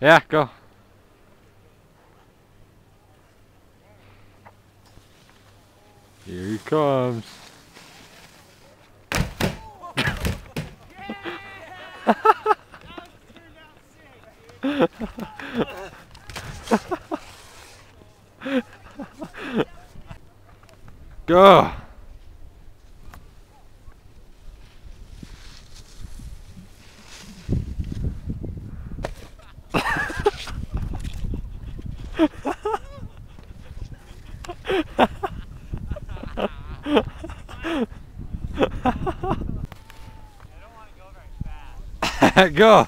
Yeah, go. Here he comes. Go. Go.